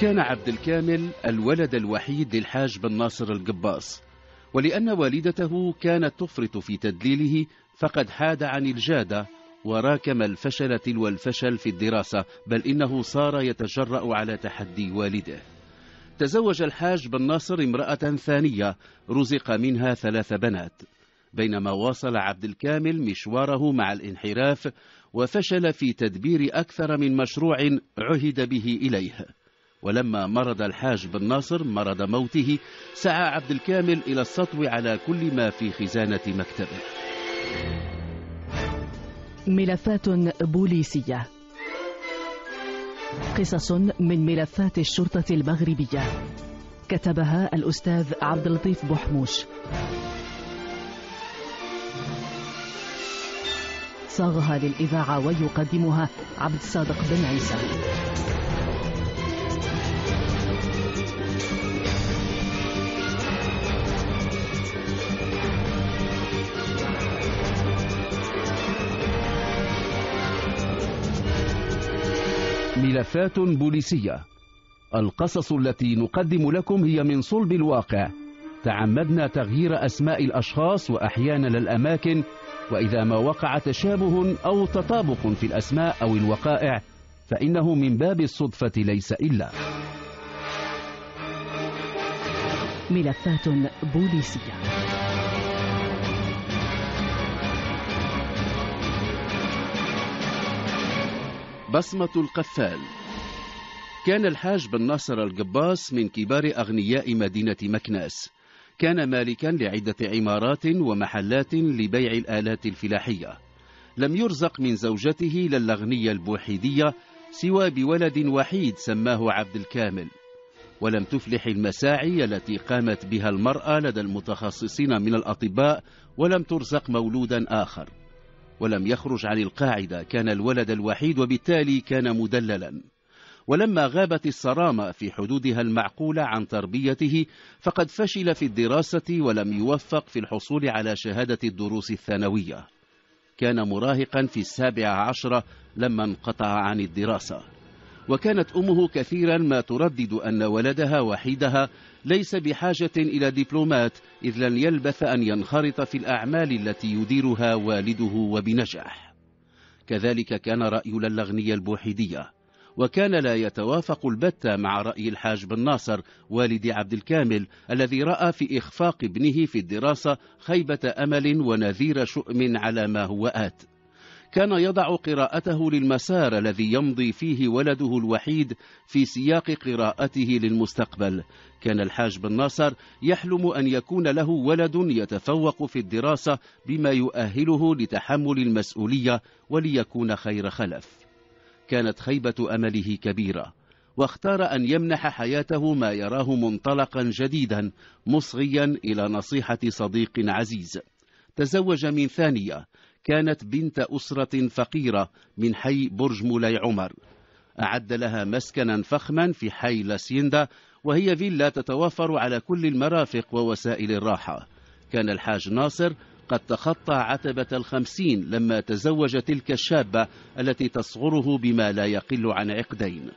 كان عبد الكامل الولد الوحيد للحاج بن ناصر القباص ولأن والدته كانت تفرط في تدليله فقد حاد عن الجادة وراكم الفشل تلو الفشل في الدراسة بل إنه صار يتجرأ على تحدي والده. تزوج الحاج بن ناصر امرأة ثانية رزق منها ثلاث بنات بينما واصل عبد الكامل مشواره مع الانحراف وفشل في تدبير أكثر من مشروع عهد به إليه. ولما مرض الحاج بن ناصر مرض موته سعى عبد الكامل إلى السطو على كل ما في خزانة مكتبه. ملفات بوليسية. قصص من ملفات الشرطة المغربية. كتبها الأستاذ عبد اللطيف بوحموش صاغها للإذاعة ويقدمها عبد الصادق بن عيسى. ملفات بوليسية. القصص التي نقدم لكم هي من صلب الواقع. تعمدنا تغيير أسماء الأشخاص وأحيانا الأماكن وإذا ما وقع تشابه أو تطابق في الأسماء أو الوقائع فإنه من باب الصدفة ليس إلا. ملفات بوليسية. بصمة القفال. كان الحاج بن ناصر القباس من كبار أغنياء مدينة مكناس. كان مالكا لعدة عمارات ومحلات لبيع الآلات الفلاحية. لم يرزق من زوجته للغنية البوحيدية سوى بولد وحيد سماه عبد الكامل. ولم تفلح المساعي التي قامت بها المرأة لدى المتخصصين من الأطباء ولم ترزق مولودا آخر. ولم يخرج عن القاعدة. كان الولد الوحيد وبالتالي كان مدللا. ولما غابت الصرامة في حدودها المعقولة عن تربيته فقد فشل في الدراسة ولم يوفق في الحصول على شهادة الدروس الثانوية. كان مراهقا في السابعة عشرة لما انقطع عن الدراسة. وكانت أمه كثيرا ما تردد أن ولدها وحيدها ليس بحاجة إلى دبلومات إذ لن يلبث أن ينخرط في الأعمال التي يديرها والده وبنجاح. كذلك كان رأي للغنية البوحيدية. وكان لا يتوافق البتة مع رأي الحاج بن ناصر والد عبد الكامل الذي رأى في إخفاق ابنه في الدراسة خيبة أمل ونذير شؤم على ما هو آت. كان يضع قراءته للمسار الذي يمضي فيه ولده الوحيد في سياق قراءته للمستقبل. كان الحاج بن ناصر يحلم أن يكون له ولد يتفوق في الدراسة بما يؤهله لتحمل المسؤولية وليكون خير خلف. كانت خيبة أمله كبيرة واختار أن يمنح حياته ما يراه منطلقا جديدا مصغيا إلى نصيحة صديق عزيز. تزوج من ثانية كانت بنت أسرة فقيرة من حي برج مولاي عمر. أعد لها مسكنا فخما في حي لاسيندا وهي فيلا تتوافر على كل المرافق ووسائل الراحة. كان الحاج ناصر قد تخطى عتبة الخمسين لما تزوج تلك الشابة التي تصغره بما لا يقل عن عقدين.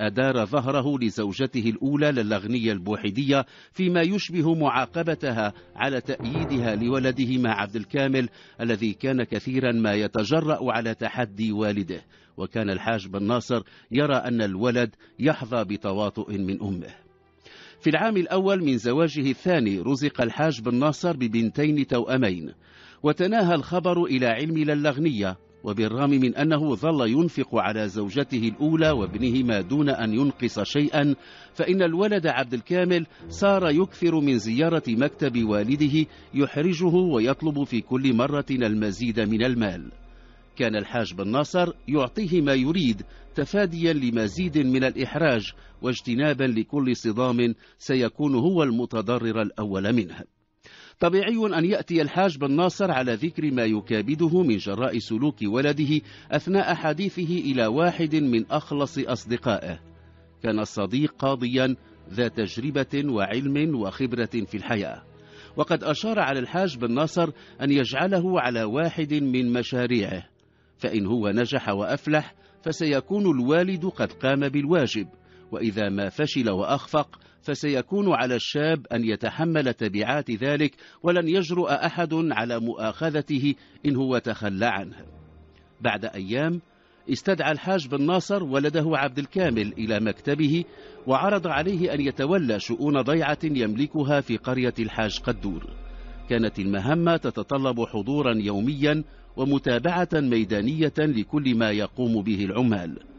أدار ظهره لزوجته الأولى للغنية البوحدية فيما يشبه معاقبتها على تأييدها لولده مع عبد الكامل الذي كان كثيرا ما يتجرأ على تحدي والده. وكان الحاج بن ناصر يرى أن الولد يحظى بتواطؤ من أمه. في العام الأول من زواجه الثاني رزق الحاج بن ناصر ببنتين توأمين. وتناهى الخبر إلى علم للغنية وبالرغم من أنه ظل ينفق على زوجته الأولى وابنهما دون أن ينقص شيئا فإن الولد عبد الكامل صار يكثر من زيارة مكتب والده يحرجه ويطلب في كل مرة المزيد من المال. كان الحاج بن ناصر يعطيه ما يريد تفاديا لمزيد من الإحراج واجتنابا لكل صدام سيكون هو المتضرر الأول منه. طبيعي أن يأتي الحاج بن ناصر على ذكر ما يكابده من جراء سلوك ولده أثناء حديثه إلى واحد من أخلص أصدقائه. كان الصديق قاضيا ذا تجربة وعلم وخبرة في الحياة. وقد أشار على الحاج بن ناصر أن يجعله على واحد من مشاريعه. فإن هو نجح وأفلح فسيكون الوالد قد قام بالواجب. وإذا ما فشل وأخفق فسيكون على الشاب أن يتحمل تبعات ذلك ولن يجرؤ أحد على مؤاخذته إن هو تخلى عنه. بعد أيام استدعى الحاج بن ناصر ولده عبد الكامل إلى مكتبه وعرض عليه أن يتولى شؤون ضيعة يملكها في قرية الحاج قدور. كانت المهمة تتطلب حضورا يوميا ومتابعة ميدانية لكل ما يقوم به العمال.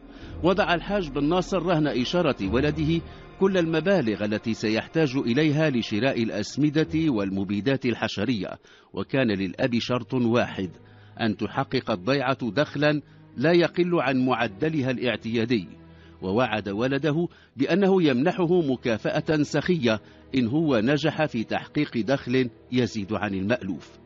وضع الحاج بن ناصر رهن إشارة ولده كل المبالغ التي سيحتاج إليها لشراء الأسمدة والمبيدات الحشرية وكان للأب شرط واحد أن تحقق الضيعة دخلا لا يقل عن معدلها الاعتيادي ووعد ولده بأنه يمنحه مكافأة سخية إن هو نجح في تحقيق دخل يزيد عن المألوف.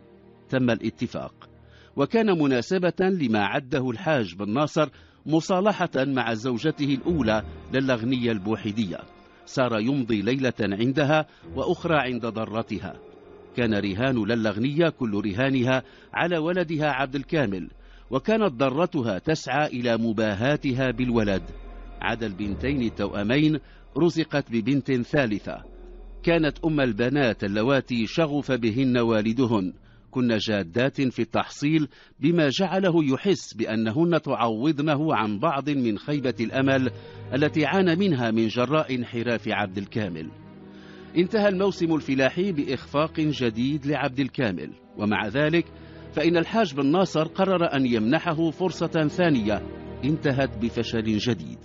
تم الاتفاق. وكان مناسبة لما عده الحاج بن ناصر مصالحة مع زوجته الأولى للغنية البوحدية صار يمضي ليلة عندها وأخرى عند ضرتها. كان رهان للغنية كل رهانها على ولدها عبد الكامل وكانت ضرتها تسعى إلى مباهاتها بالولد. عدا البنتين التوأمين رزقت ببنت ثالثة. كانت أم البنات اللواتي شغف بهن والدهن. كن جادات في التحصيل بما جعله يحس بأنهن تعوضنه عن بعض من خيبة الأمل التي عانى منها من جراء انحراف عبد الكامل. انتهى الموسم الفلاحي بإخفاق جديد لعبد الكامل ومع ذلك فإن الحاج بن ناصر قرر أن يمنحه فرصة ثانية انتهت بفشل جديد.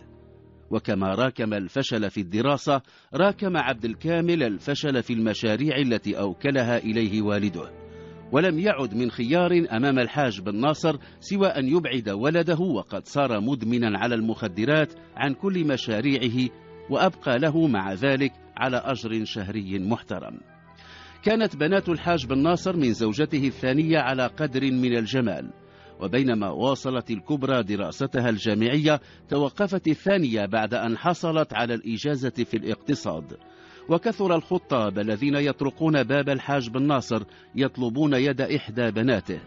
وكما راكم الفشل في الدراسة راكم عبد الكامل الفشل في المشاريع التي أوكلها إليه والده. ولم يعد من خيار أمام الحاج بن ناصر سوى أن يبعد ولده وقد صار مدمنا على المخدرات عن كل مشاريعه وأبقى له مع ذلك على أجر شهري محترم. كانت بنات الحاج بن ناصر من زوجته الثانية على قدر من الجمال وبينما واصلت الكبرى دراستها الجامعية توقفت الثانية بعد أن حصلت على الإجازة في الاقتصاد. وكثر الخطاب الذين يطرقون باب الحاج بن ناصر يطلبون يد إحدى بناته.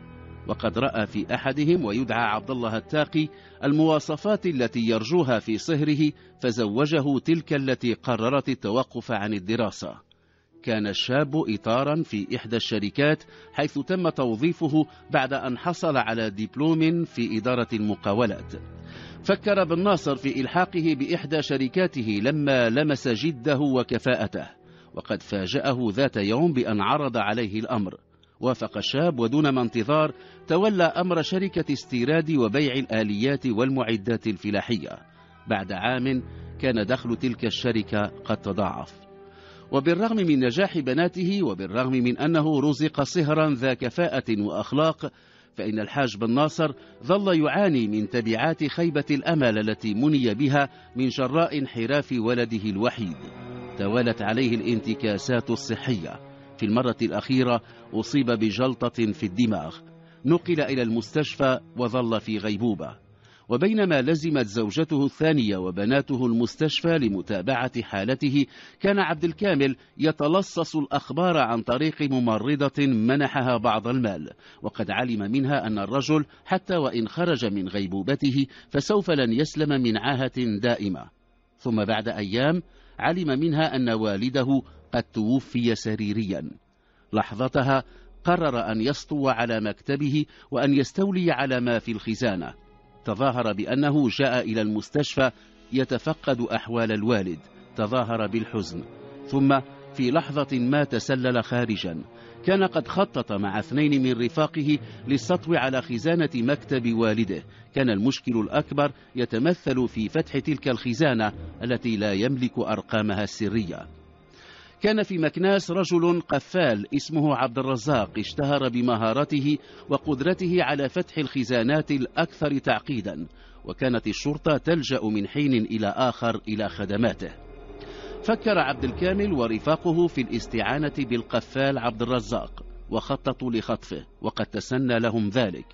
وقد رأى في أحدهم ويدعى عبد الله التاقي المواصفات التي يرجوها في صهره فزوجه تلك التي قررت التوقف عن الدراسة. كان الشاب إطارا في إحدى الشركات حيث تم توظيفه بعد أن حصل على دبلوم في إدارة المقاولات. فكر بن ناصر في إلحاقه بإحدى شركاته لما لمس جده وكفاءته وقد فاجأه ذات يوم بأن عرض عليه الأمر. وافق الشاب ودون ما انتظار تولى أمر شركة استيراد وبيع الآليات والمعدات الفلاحية. بعد عام كان دخل تلك الشركة قد تضاعف. وبالرغم من نجاح بناته وبالرغم من أنه رزق صهرا ذا كفاءة وأخلاق فإن الحاج بن ناصر ظل يعاني من تبعات خيبة الأمل التي مني بها من جراء انحراف ولده الوحيد. توالت عليه الانتكاسات الصحية. في المرة الأخيرة أصيب بجلطة في الدماغ. نقل إلى المستشفى وظل في غيبوبة. وبينما لزمت زوجته الثانية وبناته المستشفى لمتابعة حالته كان عبد الكامل يتلصص الأخبار عن طريق ممرضة منحها بعض المال وقد علم منها أن الرجل حتى وإن خرج من غيبوبته فسوف لن يسلم من عاهة دائمة. ثم بعد أيام علم منها أن والده قد توفي سريريا. لحظتها قرر أن يسطو على مكتبه وأن يستولي على ما في الخزانة. تظاهر بأنه جاء إلى المستشفى يتفقد أحوال الوالد تظاهر بالحزن. ثم في لحظة ما تسلل خارجا. كان قد خطط مع اثنين من رفاقه للسطو على خزانة مكتب والده. كان المشكل الأكبر يتمثل في فتح تلك الخزانة التي لا يملك أرقامها السرية. كان في مكناس رجل قفال اسمه عبد الرزاق اشتهر بمهارته وقدرته على فتح الخزانات الأكثر تعقيدا وكانت الشرطة تلجأ من حين إلى آخر إلى خدماته. فكر عبد الكامل ورفاقه في الاستعانة بالقفال عبد الرزاق وخططوا لخطفه وقد تسنى لهم ذلك.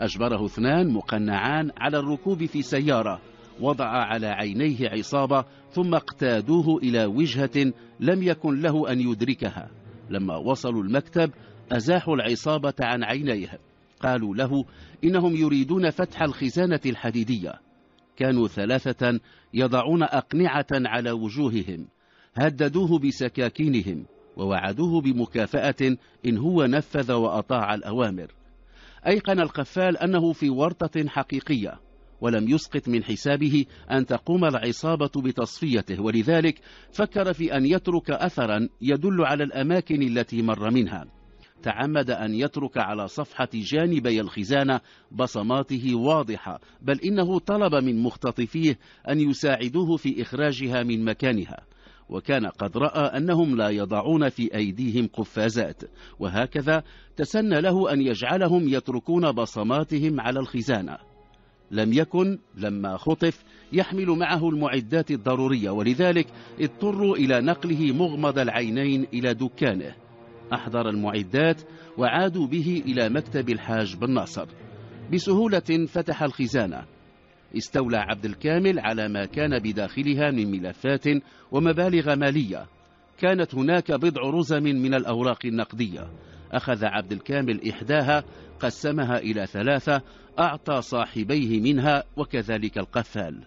أجبره اثنان مقنعان على الركوب في سيارة وضع على عينيه عصابة ثم اقتادوه إلى وجهة لم يكن له أن يدركها. لما وصلوا المكتب أزاحوا العصابة عن عينيه. قالوا له إنهم يريدون فتح الخزانة الحديدية. كانوا ثلاثة يضعون أقنعة على وجوههم. هددوه بسكاكينهم ووعدوه بمكافأة إن هو نفذ وأطاع الأوامر. أيقن القفال أنه في ورطة حقيقية. ولم يسقط من حسابه أن تقوم العصابة بتصفيته ولذلك فكر في أن يترك أثرا يدل على الأماكن التي مر منها. تعمد أن يترك على صفحة جانبي الخزانة بصماته واضحة بل إنه طلب من مختطفيه أن يساعدوه في إخراجها من مكانها. وكان قد رأى أنهم لا يضعون في أيديهم قفازات وهكذا تسنى له أن يجعلهم يتركون بصماتهم على الخزانة. لم يكن لما خطف يحمل معه المعدات الضرورية ولذلك اضطروا إلى نقله مغمض العينين إلى دكانه. أحضر المعدات وعادوا به إلى مكتب الحاج بن ناصر. بسهولة فتح الخزانة. استولى عبد الكامل على ما كان بداخلها من ملفات ومبالغ مالية. كانت هناك بضع رزم من الأوراق النقدية. أخذ عبد الكامل إحداها قسمها إلى ثلاثة أعطى صاحبيه منها وكذلك القفال.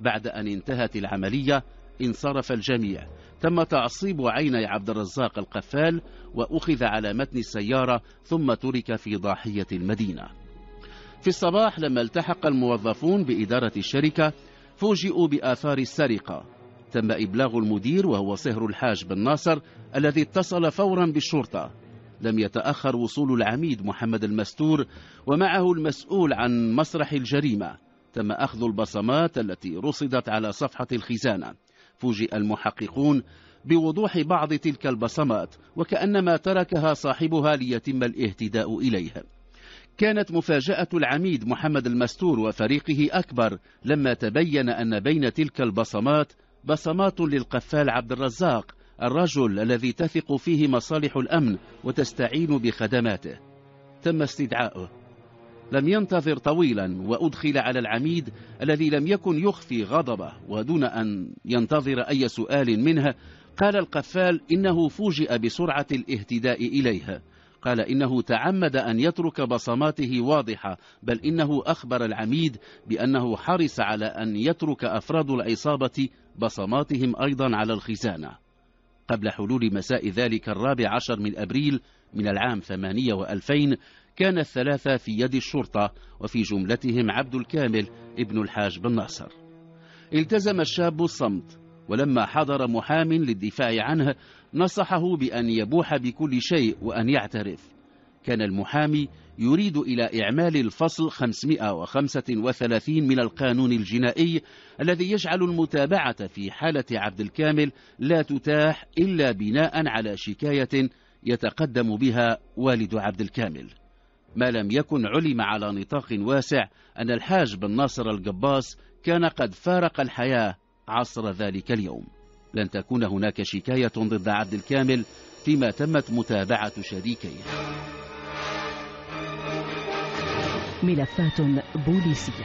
بعد أن انتهت العملية انصرف الجميع. تم تعصيب عيني عبد الرزاق القفال وأخذ على متن السيارة ثم ترك في ضاحية المدينة. في الصباح لما التحق الموظفون بإدارة الشركة فوجئوا بآثار السرقة. تم إبلاغ المدير وهو صهر الحاج بن ناصر الذي اتصل فورا بالشرطة. لم يتأخر وصول العميد محمد المستور ومعه المسؤول عن مسرح الجريمة تم أخذ البصمات التي رصدت على صفحة الخزانة. فوجئ المحققون بوضوح بعض تلك البصمات وكأنما تركها صاحبها ليتم الاهتداء إليها كانت مفاجأة العميد محمد المستور وفريقه أكبر لما تبين أن بين تلك البصمات بصمات للقفال عبد الرزاق الرجل الذي تثق فيه مصالح الأمن وتستعين بخدماته. تم استدعاؤه. لم ينتظر طويلا وأدخل على العميد الذي لم يكن يخفي غضبه ودون أن ينتظر أي سؤال منه قال القفال إنه فوجئ بسرعة الاهتداء إليها. قال إنه تعمد أن يترك بصماته واضحة بل إنه أخبر العميد بأنه حرص على أن يترك أفراد العصابة بصماتهم أيضا على الخزانة. قبل حلول مساء ذلك الرابع عشر من أبريل من العام ثمانية وألفين كان الثلاثة في يد الشرطة وفي جملتهم عبد الكامل ابن الحاج بن ناصر. التزم الشاب الصمت ولما حضر محام للدفاع عنه نصحه بأن يبوح بكل شيء وأن يعترف. كان المحامي يريد إلى إعمال الفصل 535 من القانون الجنائي الذي يجعل المتابعة في حالة عبد الكامل لا تتاح إلا بناء على شكاية يتقدم بها والد عبد الكامل. ما لم يكن علم على نطاق واسع أن الحاج بن ناصر القباس كان قد فارق الحياة عصر ذلك اليوم. لن تكون هناك شكاية ضد عبد الكامل فيما تمت متابعة شريكيه. ملفات بوليسية